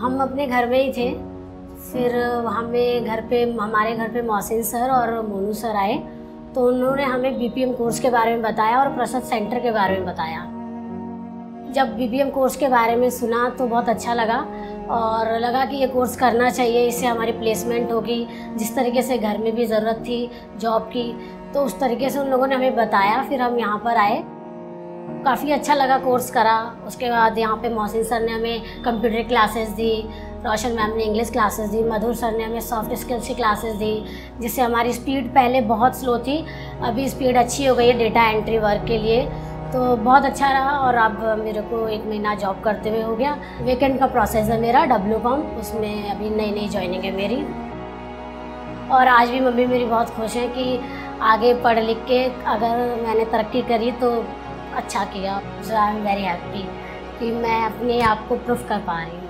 हम अपने घर में ही थे। फिर हमें घर पे, हमारे घर पे मोहसिन सर और मोनू सर आए। तो उन्होंने हमें बीपीएम कोर्स के बारे में बताया और प्रसाद सेंटर के बारे में बताया। जब बीपीएम कोर्स के बारे में सुना तो बहुत अच्छा लगा और लगा कि ये कोर्स करना चाहिए, इससे हमारी प्लेसमेंट होगी, जिस तरीके से घर में भी ज़रूरत थी जॉब की तो उस तरीके से उन लोगों ने हमें बताया। फिर हम यहाँ पर आए। काफ़ी अच्छा लगा कोर्स करा। उसके बाद यहाँ पे मोहसिन सर ने हमें कंप्यूटर क्लासेस दी, रोशन मैम ने इंग्लिश क्लासेस दी, मधुर सर ने हमें सॉफ्ट स्किल्स की क्लासेस दी, जिससे हमारी स्पीड पहले बहुत स्लो थी, अभी स्पीड अच्छी हो गई है डेटा एंट्री वर्क के लिए। तो बहुत अच्छा रहा और अब मेरे को एक महीना जॉब करते हुए हो गया। वीकेंड का प्रोसेस है मेरा डब्ल्यू कॉम उसमें अभी नई नई ज्वाइनिंग है मेरी। और आज भी मम्मी मेरी बहुत खुश है कि आगे पढ़ लिख के अगर मैंने तरक्की करी तो अच्छा किया। So I am very happy कि मैं अपने आप को प्रूफ कर पा रही हूँ।